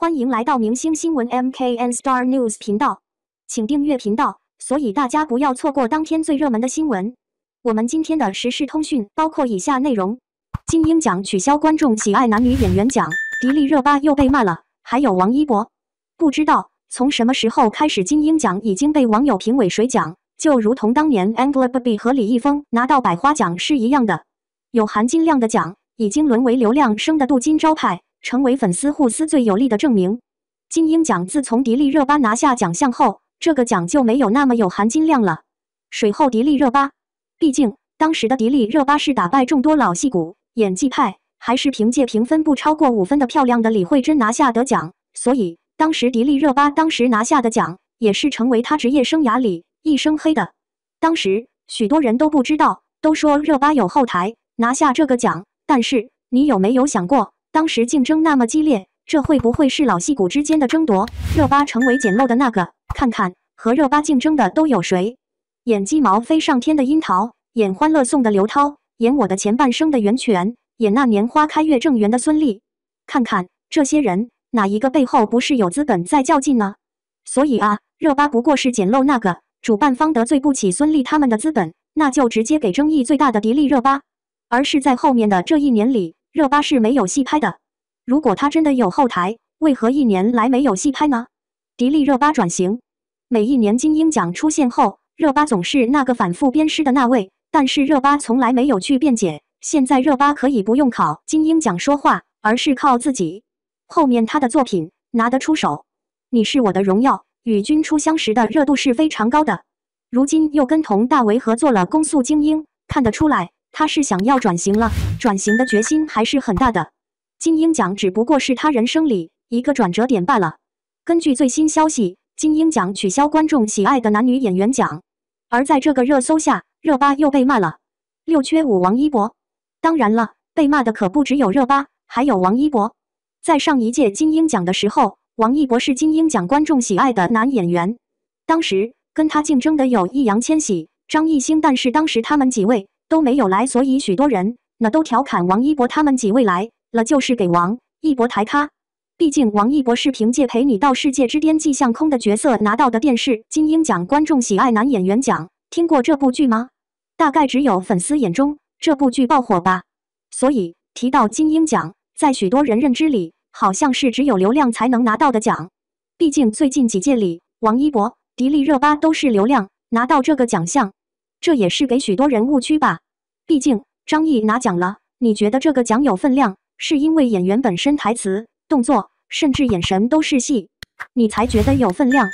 欢迎来到明星新闻 MKN Star News 频道，请订阅频道，所以大家不要错过当天最热门的新闻。我们今天的时事通讯包括以下内容：金鹰奖取消观众喜爱男女演员奖，迪丽热巴又被骂了，还有王一博。不知道从什么时候开始，金鹰奖已经被网友评为水奖，就如同当年 Angelababy 和李易峰拿到百花奖是一样的，有含金量的奖已经沦为流量生的镀金招牌。成为粉丝互撕最有力的证明。金鹰奖自从迪丽热巴拿下奖项后，这个奖就没有那么有含金量了。水后迪丽热巴，毕竟当时的迪丽热巴是打败众多老戏骨、演技派，还是凭借评分不超过五分的漂亮的李慧珍拿下得奖，所以当时迪丽热巴当时拿下的奖，也是成为她职业生涯里一生黑的。当时许多人都不知道，都说热巴有后台拿下这个奖，但是你有没有想过？当时竞争那么激烈，这会不会是老戏骨之间的争夺？热巴成为捡漏的那个？看看和热巴竞争的都有谁？演鸡毛飞上天的樱桃，演欢乐颂的刘涛，演我的前半生的袁泉，演那年花开月正圆的孙俪。看看这些人，哪一个背后不是有资本在较劲呢？所以啊，热巴不过是捡漏那个。主办方得罪不起孙俪他们的资本，那就直接给争议最大的迪丽热巴。而是在后面的这一年里。热巴是没有戏拍的。如果她真的有后台，为何一年来没有戏拍呢？迪丽热巴转型，每一年金鹰奖出现后，热巴总是那个反复鞭尸的那位，但是热巴从来没有去辩解。现在热巴可以不用靠金鹰奖说话，而是靠自己。后面她的作品拿得出手，《你是我的荣耀》与君初相识的热度是非常高的。如今又跟佟大为合作了《攻速精英》，看得出来。他是想要转型了，转型的决心还是很大的。金鹰奖只不过是他人生里一个转折点罢了。根据最新消息，金鹰奖取消观众喜爱的男女演员奖，而在这个热搜下，热巴又被骂了。六缺五王一博，当然了，被骂的可不只有热巴，还有王一博。在上一届金鹰奖的时候，王一博是金鹰奖观众喜爱的男演员，当时跟他竞争的有易烊千玺、张艺兴，但是当时他们几位。都没有来，所以许多人那都调侃王一博他们几位来了就是给王一博抬咖。毕竟王一博是凭借《陪你到世界之巅际向空》的角色拿到的电视金鹰奖观众喜爱男演员奖。听过这部剧吗？大概只有粉丝眼中这部剧爆火吧。所以提到金鹰奖，在许多人认知里，好像是只有流量才能拿到的奖。毕竟最近几届里，王一博、迪丽热巴都是流量拿到这个奖项。这也是给许多人误区吧，毕竟张译拿奖了，你觉得这个奖有分量，是因为演员本身台词、动作，甚至眼神都是戏，你才觉得有分量，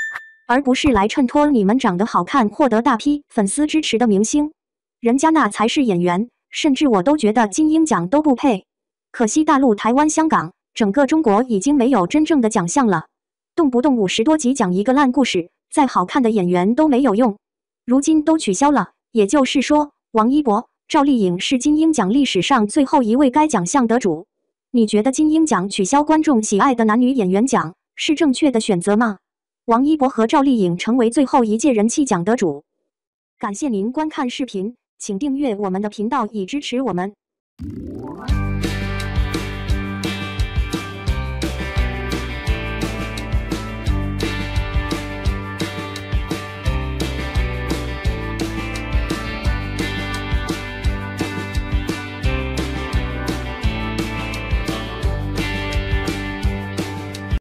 而不是来衬托你们长得好看、获得大批粉丝支持的明星，人家那才是演员，甚至我都觉得金鹰奖都不配。可惜大陆、台湾、香港，整个中国已经没有真正的奖项了，动不动五十多集讲一个烂故事，再好看的演员都没有用，如今都取消了。也就是说，王一博、赵丽颖是金鹰奖历史上最后一位该奖项得主。你觉得金鹰奖取消观众喜爱的男女演员奖是正确的选择吗？王一博和赵丽颖成为最后一届人气奖得主。感谢您观看视频，请订阅我们的频道以支持我们。